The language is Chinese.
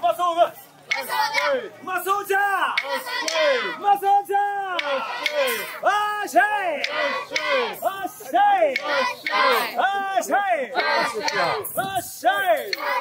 马松哥马松家马松家马松家马松马松马松马松马